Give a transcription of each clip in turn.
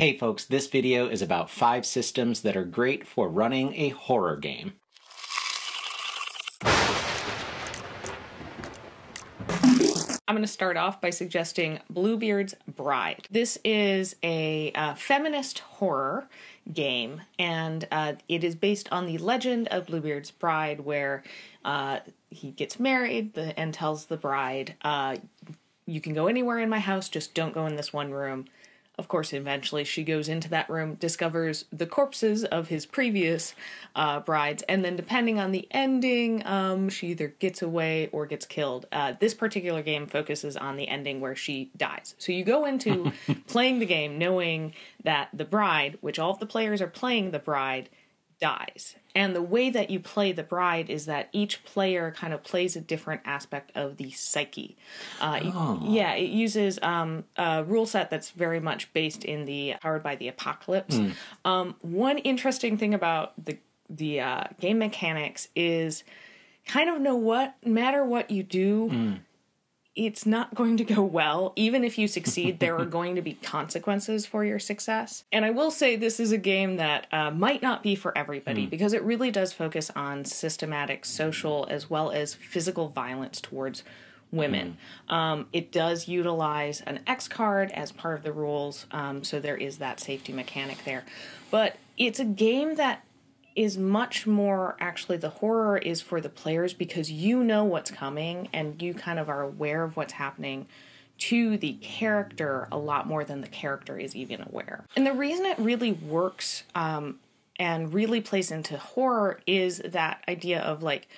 Hey folks, this video is about five systems that are great for running a horror game. I'm going to start off by suggesting Bluebeard's Bride. This is a uh, feminist horror game, and uh, it is based on the legend of Bluebeard's Bride, where uh, he gets married and tells the bride, uh, You can go anywhere in my house, just don't go in this one room. Of course, eventually she goes into that room, discovers the corpses of his previous uh, brides, and then depending on the ending, um, she either gets away or gets killed. Uh, this particular game focuses on the ending where she dies. So you go into playing the game knowing that the bride, which all of the players are playing the bride, dies. And the way that you play the bride is that each player kind of plays a different aspect of the psyche. Uh, oh. Yeah, it uses um, a rule set that's very much based in the Powered by the Apocalypse. Mm. Um, one interesting thing about the the uh, game mechanics is kind of no what matter what you do. Mm it's not going to go well. Even if you succeed, there are going to be consequences for your success. And I will say this is a game that uh, might not be for everybody mm. because it really does focus on systematic social as well as physical violence towards women. Mm. Um, it does utilize an X card as part of the rules, um, so there is that safety mechanic there. But it's a game that is much more actually the horror is for the players because you know what's coming and you kind of are aware of what's happening to the character a lot more than the character is even aware. And the reason it really works um, and really plays into horror is that idea of like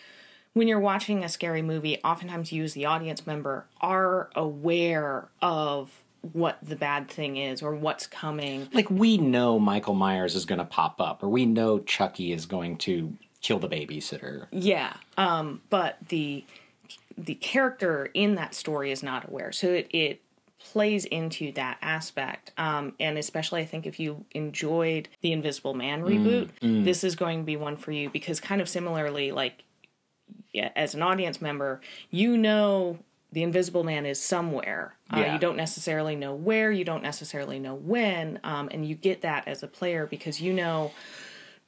when you're watching a scary movie, oftentimes you as the audience member are aware of what the bad thing is or what's coming. Like we know Michael Myers is going to pop up or we know Chucky is going to kill the babysitter. Yeah. Um but the the character in that story is not aware. So it it plays into that aspect. Um, and especially, I think if you enjoyed the Invisible Man reboot, mm, mm. this is going to be one for you because, kind of similarly, like yeah, as an audience member, you know the invisible man is somewhere. Uh. You don't necessarily know where, you don't necessarily know when, um, and you get that as a player because you know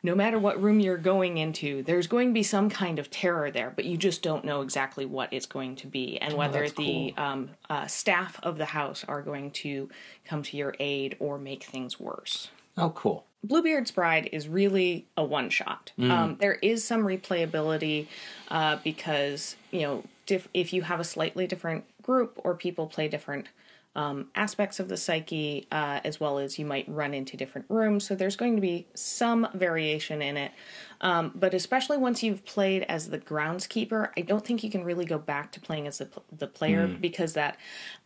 no matter what room you're going into, there's going to be some kind of terror there, but you just don't know exactly what it's going to be and oh, whether the cool. um, uh, staff of the house are going to come to your aid or make things worse. Oh, cool. Bluebeard's Bride is really a one shot. Mm. Um, there is some replayability uh, because, you know, diff- if you have a slightly different group or people play different um, aspects of the psyche, uh, as well as you might run into different rooms. So there's going to be some variation in it. Um, but especially once you've played as the groundskeeper, I don't think you can really go back to playing as the, the player mm. because that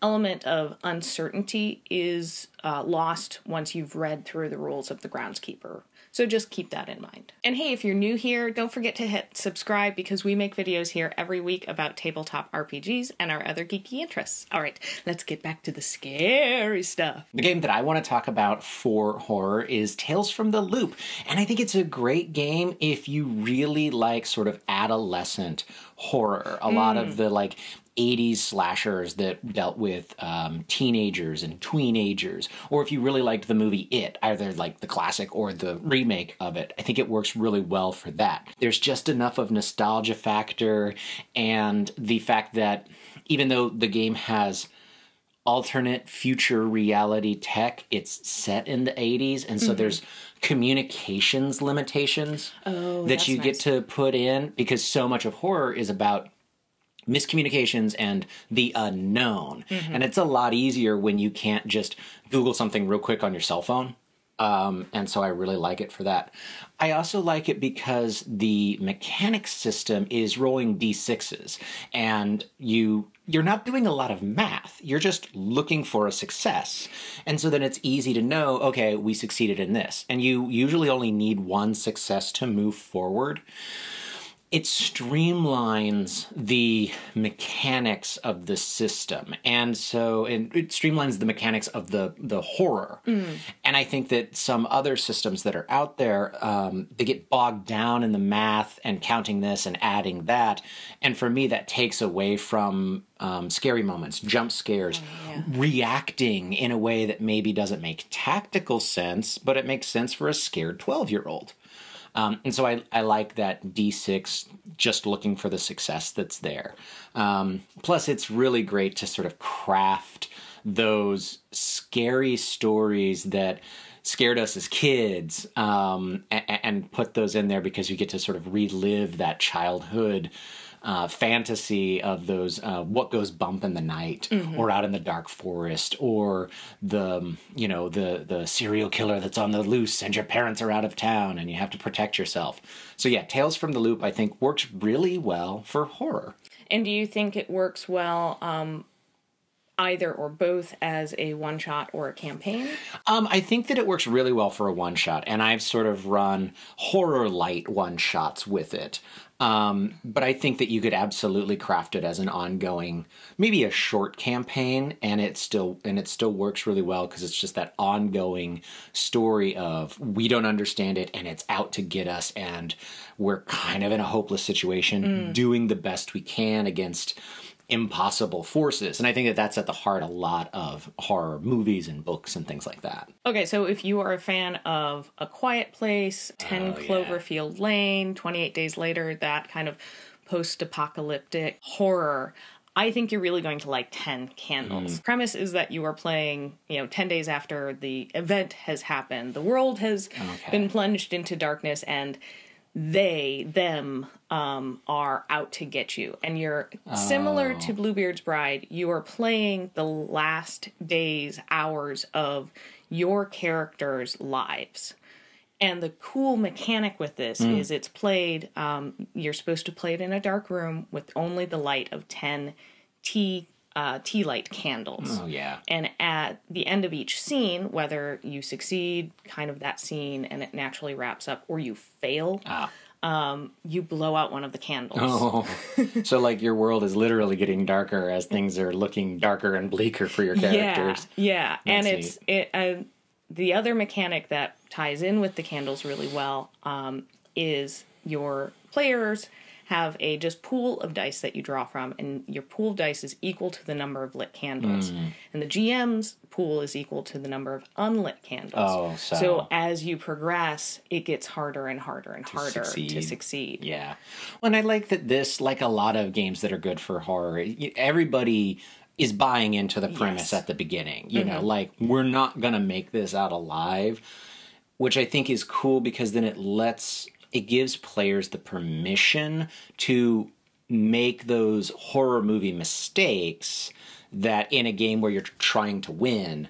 element of uncertainty is uh, lost once you've read through the rules of the groundskeeper. So just keep that in mind. And hey, if you're new here, don't forget to hit subscribe because we make videos here every week about tabletop RPGs and our other geeky interests. All right, let's get back to the scary stuff. The game that I want to talk about for horror is Tales from the Loop. And I think it's a great game if you really like sort of adolescent horror. A mm. lot of mm. the like 80s slashers that dealt with um, teenagers and tweenagers, or if you really liked the movie It, either like the classic or the remake of it, I think it works really well for that. There's just enough of nostalgia factor and the fact that even though the game has alternate future reality tech, it's set in the 80s, and so mm-hmm. there's communications limitations oh, that you nice. get to put in because so much of horror is about miscommunications and the unknown. Mm-hmm. And it's a lot easier when you can't just Google something real quick on your cell phone. Um, and so I really like it for that. I also like it because the mechanics system is rolling d6s, and you you're not doing a lot of math. You're just looking for a success, and so then it's easy to know. Okay, we succeeded in this, and you usually only need one success to move forward. It streamlines the mechanics of the system. And so it, it streamlines the mechanics of the the horror. And i think that some other systems that are out there um, they get bogged down in the math and counting this and adding that. And for me that takes away from um, scary moments jump scares reacting in a way that maybe doesn't make tactical sense but it makes sense for a scared 12 year old um, and so I, I like that D6 just looking for the success that's there. Um, plus, it's really great to sort of craft those scary stories that scared us as kids um, and, and put those in there because you get to sort of relive that childhood uh, fantasy of those uh, what goes bump in the night or out in the dark forest or the you know the the serial killer that's on the loose and your parents are out of town and you have to protect yourself. So yeah tales from the loop i think works really well for horror. And do you think it works well um, either or both as a one shot or a campaign? Um, I think that it works really well for a one shot, and I've sort of run horror light one shots with it. Um, but I think that you could absolutely craft it as an ongoing, maybe a short campaign, and it still and it still works really well because it's just that ongoing story of we don't understand it and it's out to get us, and we're kind of in a hopeless situation, doing the best we can against impossible forces. And I think that that's at the heart a lot of horror movies and books and things like that. Okay, so if you are a fan of A Quiet Place, 10 Oh, yeah. Cloverfield Lane, 28 Days Later, that kind of post apocalyptic horror, I think you're really going to like 10 Candles. Mm. Premise is that you are playing, you know, 10 days after the event has happened. The world has Okay. been plunged into darkness and they, them, um, are out to get you. And you're similar to Bluebeard's Bride, you are playing the last days, hours of your characters' lives. And the cool mechanic with this is it's played, um, you're supposed to play it in a dark room with only the light of 10 tea, uh, tea light candles. Oh yeah. And at the end of each scene, whether you succeed, kind of that scene, and it naturally wraps up, or you fail, um, you blow out one of the candles. Oh, so like your world is literally getting darker as things are looking darker and bleaker for your characters. Yeah, yeah, and it's it. Uh, the other mechanic that ties in with the candles really well um, is your players have a just pool of dice that you draw from, and your pool of dice is equal to the number of lit candles, Hmm. and the GM's pool is equal to the number of unlit candles. Oh, so- as you progress, it gets harder and harder and harder to succeed. succeed. Yeah. Well, and I like that this, like a lot of games that are good for horror, everybody is buying into the premise Yes. at the beginning. You know, like we're not going to make this out alive, which I think is cool because then it lets, it gives players the permission to make those horror movie mistakes that in a game where you're trying to win.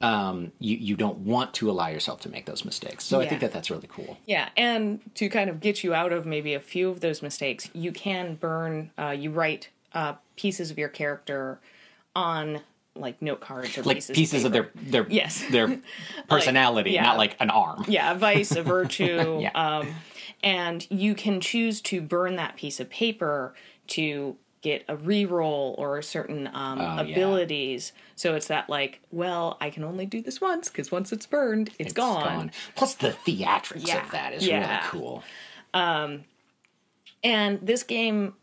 Um, you, you don't want to allow yourself to make those mistakes. So I think that that's really cool. Yeah, and to kind of get you out of maybe a few of those mistakes, you can burn. Uh, you write uh, pieces of your character on like note cards or like pieces, pieces of, paper. their their Yes. their personality, yeah. not like an arm. yeah, a vice, a virtue, Yeah. um, and you can choose to burn that piece of paper to get a reroll or certain um, Oh, yeah. abilities. So it's that like, well, I can only do this once because once it's burned, it's It's gone. Plus the theatrics Yeah. of that is Yeah. really cool. Um, and this game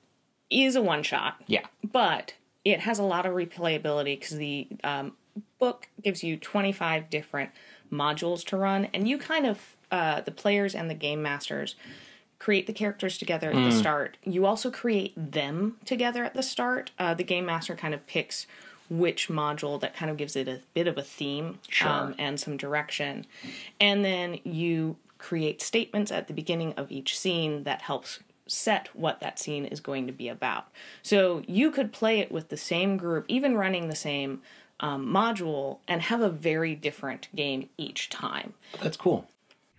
is a one shot. Yeah. but it has a lot of replayability because the um, book gives you 25 different modules to run and you kind of uh, the players and the game masters create the characters together at the start. You also create them together at the start. Uh, the game master kind of picks which module that kind of gives it a bit of a theme um, and some direction. And then you create statements at the beginning of each scene that helps set what that scene is going to be about. So you could play it with the same group, even running the same um, module, and have a very different game each time. That's cool.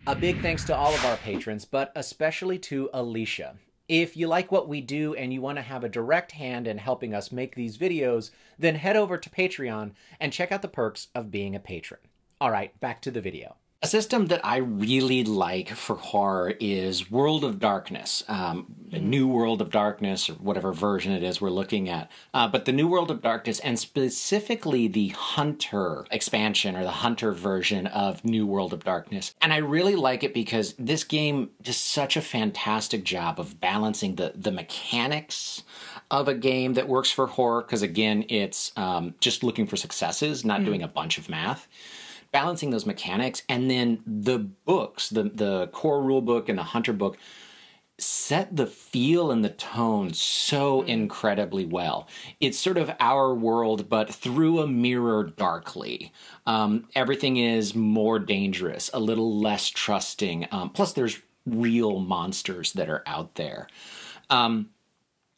A big thanks to all of our patrons, but especially to Alicia. If you like what we do and you want to have a direct hand in helping us make these videos, then head over to Patreon and check out the perks of being a patron. All right, back to the video. A system that I really like for horror is World of Darkness, um, the New World of Darkness, or whatever version it is we're looking at. Uh, but the New World of Darkness, and specifically the Hunter expansion or the Hunter version of New World of Darkness. And I really like it because this game does such a fantastic job of balancing the, the mechanics of a game that works for horror, because again, it's um, just looking for successes, not doing a bunch of math balancing those mechanics and then the books the the core rule book and the hunter book set the feel and the tone so incredibly well. It's sort of our world but through a mirror darkly. Um, everything is more dangerous a little less trusting um, plus there's real monsters that are out there. Um,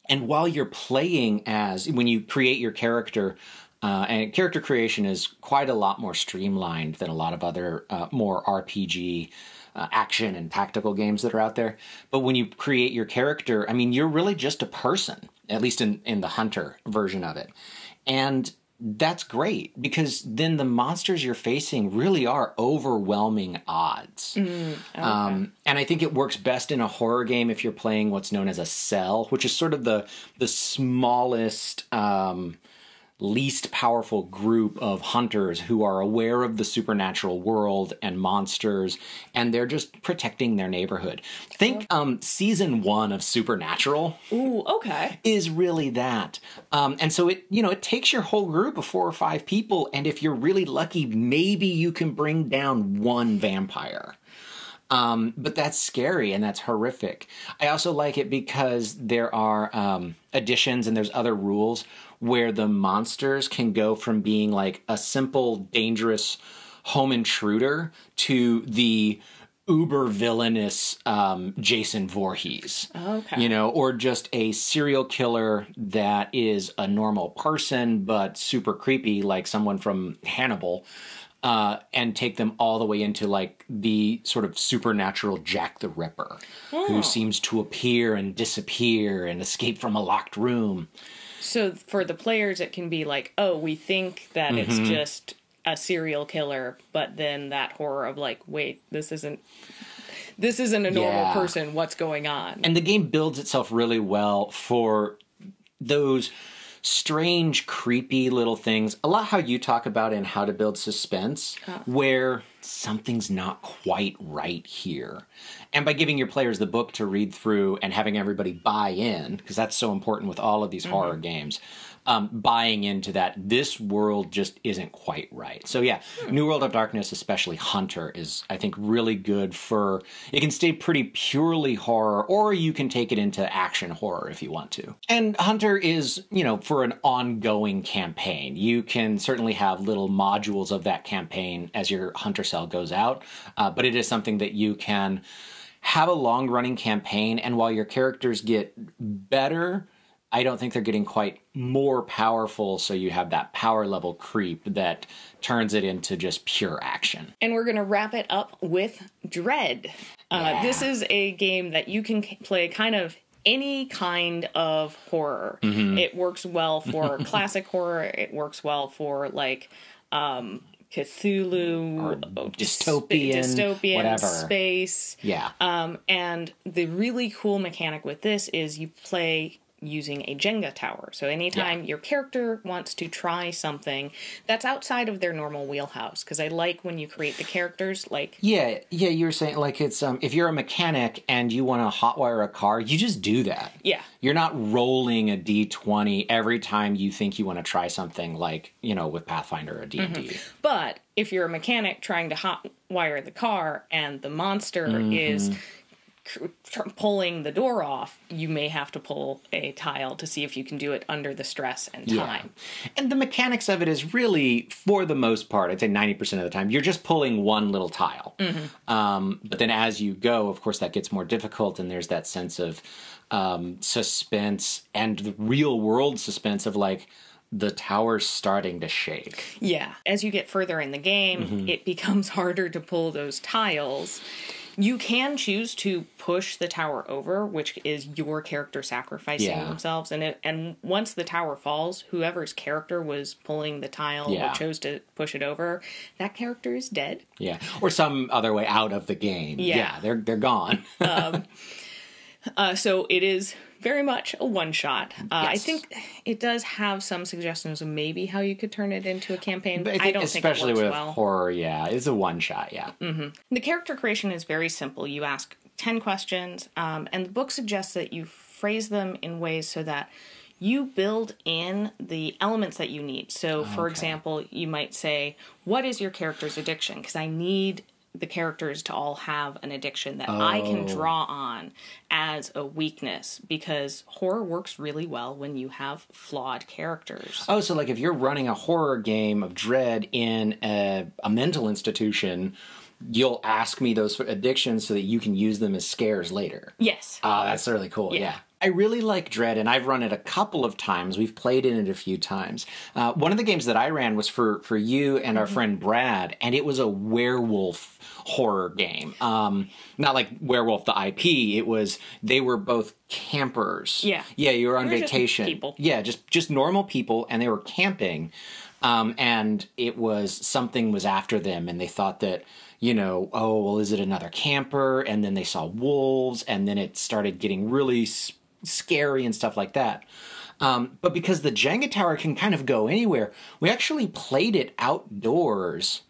and while you're playing as when you create your character uh, and character creation is quite a lot more streamlined than a lot of other uh, more RPG uh, action and tactical games that are out there. But when you create your character, I mean, you're really just a person, at least in, in the Hunter version of it. And that's great because then the monsters you're facing really are overwhelming odds. Mm, okay. Um, and I think it works best in a horror game if you're playing what's known as a cell, which is sort of the the smallest. Um, least powerful group of hunters who are aware of the supernatural world and monsters and they're just protecting their neighborhood. Think um, season one of supernatural. Ooh, okay. is really that. Um, and so it you know it takes your whole group of four or five people and if you're really lucky maybe you can bring down one vampire um, but that's scary and that's horrific. I also like it because there are um, additions and there's other rules where the monsters can go from being like a simple, dangerous home intruder to the uber villainous um, Jason Voorhees. Okay. You know, or just a serial killer that is a normal person but super creepy, like someone from Hannibal uh, and take them all the way into like the sort of supernatural Jack the Ripper, who seems to appear and disappear and escape from a locked room. So for the players, it can be like, oh, we think that it's Mm-hmm. just a serial killer, but then that horror of like, wait, this isn't. This isn't a normal Yeah. person. What's going on? And the game builds itself really well for those strange, creepy little things. A lot how you talk about in How to Build Suspense, oh. where something's not quite right here. And by giving your players the book to read through and having everybody buy in, because that's so important with all of these mm-hmm. horror games, um, buying into that this world just isn't quite right. So yeah, New World of Darkness, especially Hunter, is I think really good for. It can stay pretty purely horror, or you can take it into action horror if you want to. And Hunter is you know for an ongoing campaign. You can certainly have little modules of that campaign as your Hunter cell goes out, uh, but it is something that you can have a long running campaign and while your characters get better I don't think they're getting quite more powerful, so you have that power level creep that turns it into just pure action. and we're going to wrap it up with Dread. Uh, Yeah. This is a game that you can play kind of any kind of horror. Mm-hmm. It works well for classic horror. It works well for like um, Cthulhu, Or uh, dystopian, dystopian whatever. space. Yeah. Um, and the really cool mechanic with this is you play using a Jenga tower. So anytime your character wants to try something that's outside of their normal wheelhouse, because I like when you create the characters, like yeah, yeah, you were saying like it's um if you're a mechanic and you want to hotwire a car, you just do that. yeah, You're not rolling a d20 every time you think you want to try something like, you know, with Pathfinder or D&D. But if you're a mechanic trying to hot wire the car and the monster Mm-hmm. is pulling the door off, you may have to pull a tile to see if you can do it under the stress and time. And the mechanics of it is really, for the most part, I'd say 90% of the time, you're just pulling one little tile. Um, but then as you go, of course, that gets more difficult, and there's that sense of um, suspense and the real world suspense of like, the tower's starting to shake. Yeah. As you get further in the game, Mm-hmm. it becomes harder to pull those tiles You can choose to push the tower over, which is your character sacrificing Yeah. themselves, and it, and once the tower falls, whoever's character was pulling the tile Yeah. or chose to push it over, that character is dead. Yeah, or some other way out of the game. Yeah. they're they're gone. Uh, so it is very much a one shot. Uh, I think it does have some suggestions of maybe how you could turn it into a campaign. But I, I don't especially think with well. horror, yeah, it's a one shot. Yeah, The character creation is very simple. You ask 10 questions, um, and the book suggests that you phrase them in ways so that you build in the elements that you need. So, for example, you might say, What is your character's addiction? Because I need the characters to all have an addiction that I can Oh. draw on as a weakness because horror works really well when you have flawed characters. Oh, so like if you're running a horror game of dread in a, a mental institution, you'll ask me those addictions so that you can use them as scares later. Yes. Oh, that's really cool. Yeah. I really like Dread, and I've run it a couple of times. We've played in it a few times. Uh, one of the games that I ran was for for you and our friend Brad, and it was a werewolf horror game. Um, not like Werewolf the IP. It was they were both campers. Yeah. yeah. You were on They were just vacation. people. Yeah, just just normal people, and they were camping. Um, and it was something was after them, and they thought that you know, oh well, is it another camper? And then they saw wolves, and then it started getting really s- scary and stuff like that. Um, but because the Jenga tower can kind of go anywhere, we actually played it outdoors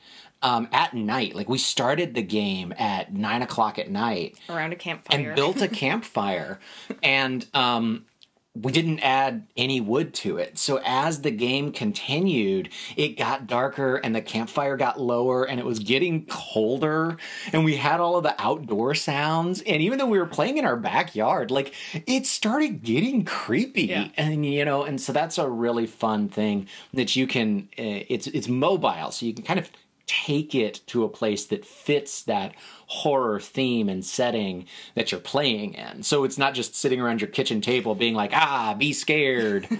um, at night. Like we started the game at nine o'clock at night Around a campfire. and built a campfire and um we didn't add any wood to it. So as the game continued, it got darker and the campfire got lower and it was getting colder and we had all of the outdoor sounds and even though we were playing in our backyard, like it started getting creepy. Yeah. And you know, and so that's a really fun thing that you can uh, it's it's mobile so you can kind of take it to a place that fits that horror theme and setting that you're playing in. So it's not just sitting around your kitchen table being like, ah, be scared.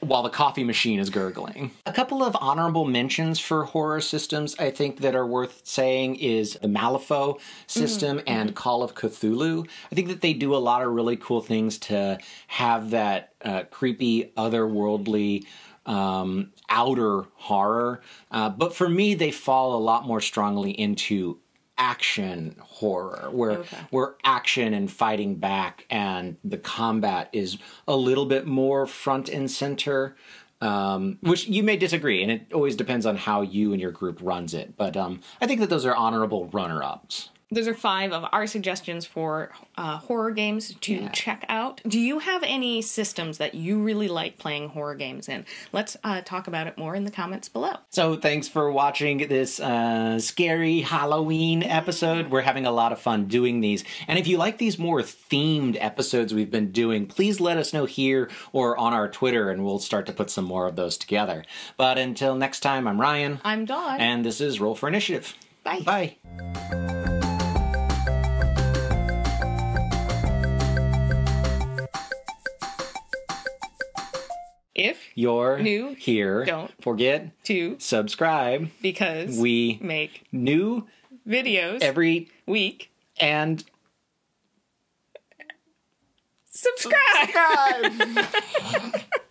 While the coffee machine is gurgling. A couple of honorable mentions for horror systems I think that are worth saying is the Malifaux system and Call of Cthulhu. I think that they do a lot of really cool things to have that uh, creepy, otherworldly um, outer horror. Uh, but for me, they fall a lot more strongly into action horror where Okay. where action and fighting back and the combat is a little bit more front and center um, which you may disagree and it always depends on how you and your group runs it but um, i think that those are honorable runner-ups Those are five of our suggestions for uh, horror games to check out. Do you have any systems that you really like playing horror games in? Let's uh, talk about it more in the comments below. So thanks for watching this uh, scary Halloween episode. We're having a lot of fun doing these. And if you like these more themed episodes we've been doing, please let us know here or on our Twitter and we'll start to put some more of those together. But until next time, I'm Ryan. I'm Dawn. And this is Roll for Initiative. Bye. Bye. If You're New. here. Don't. forget to subscribe. because We make new videos every week. and Subscribe. subscribe.